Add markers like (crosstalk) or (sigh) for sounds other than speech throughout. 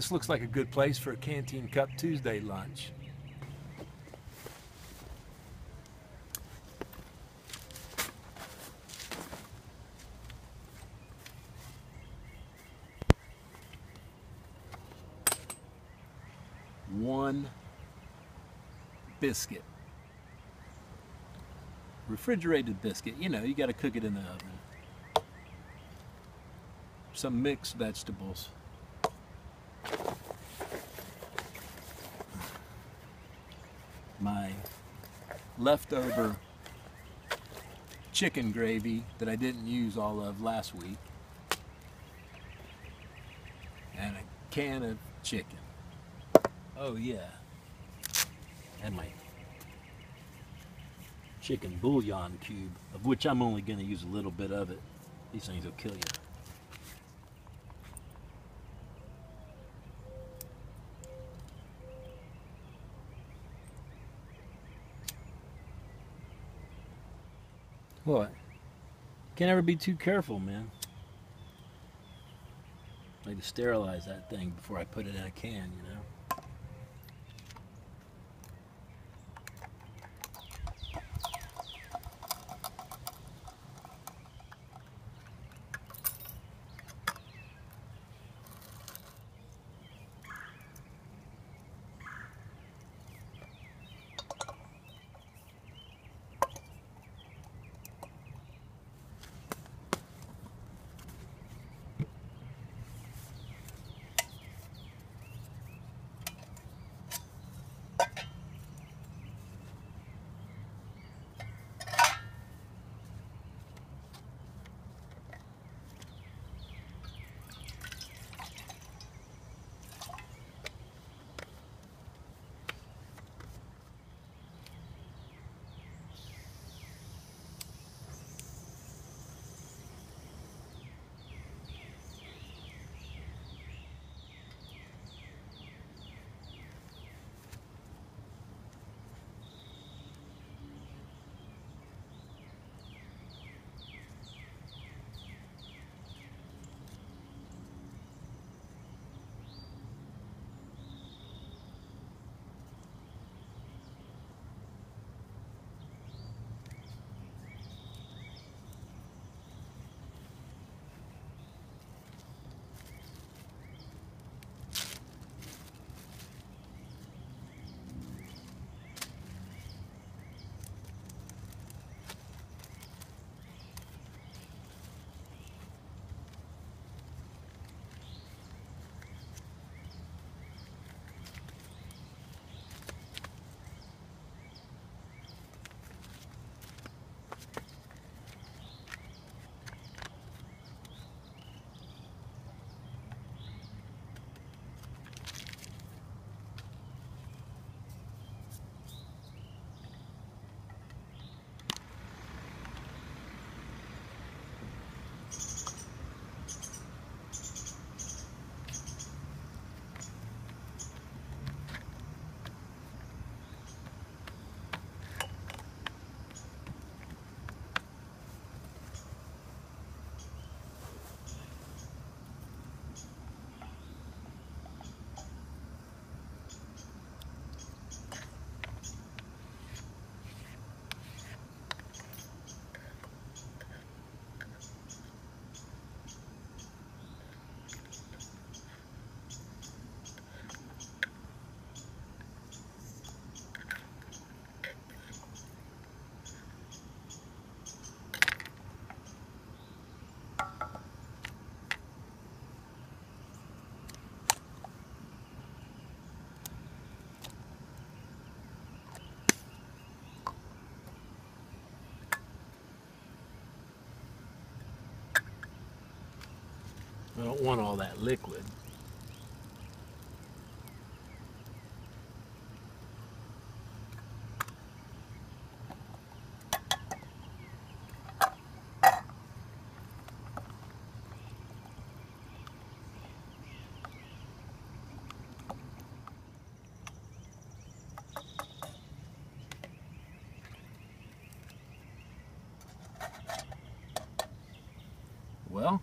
This looks like a good place for a Canteen Cup Tuesday lunch. One biscuit. Refrigerated biscuit. You know, you got to cook it in the oven. Some mixed vegetables. My leftover chicken gravy that I didn't use all of last week. And a can of chicken. Oh yeah. And my chicken bouillon cube, of which I'm only going to use a little bit of it. These things will kill you. What? Can't ever be too careful, man. I like to sterilize that thing before I put it in a can, you know? Don't want all that liquid. Well,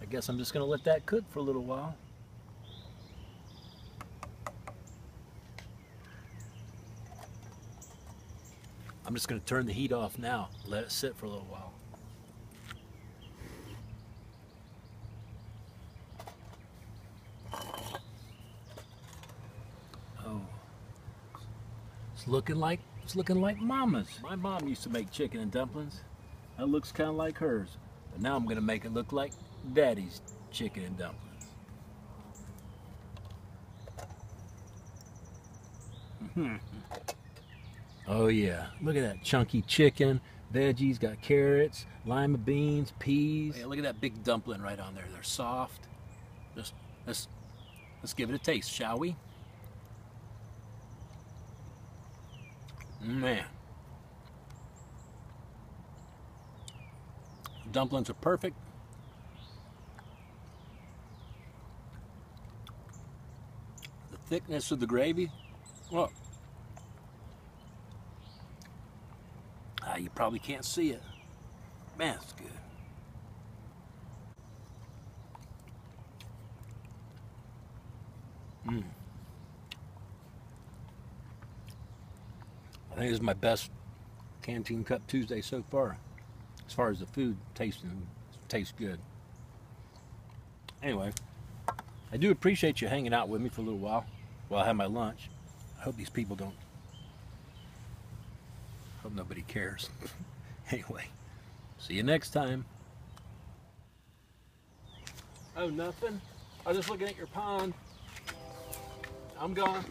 I guess I'm just going to let that cook for a little while. I'm just going to turn the heat off now, let it sit for a little while. Oh, it's looking like it's looking like mama's. My mom used to make chicken and dumplings. That looks kind of like hers. But now I'm going to make it look like Daddy's chicken and dumplings. Hmm. Oh yeah, look at that chunky chicken, veggies, got carrots, lima beans, peas. Hey, look at that big dumpling right on there. They're soft. Just let's let's give it a taste, shall we? Man. Dumplings are perfect. Thickness of the gravy. Well, ah, you probably can't see it. Man, it's good. Mmm. I think this is my best Canteen Cup Tuesday so far. As far as the food tasting tastes good. Anyway, I do appreciate you hanging out with me for a little while while I have my lunch. I hope these people don't hope nobody cares. (laughs) anyway, see you next time. Oh, nothing? I was just looking at your pond. I'm gone.